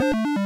you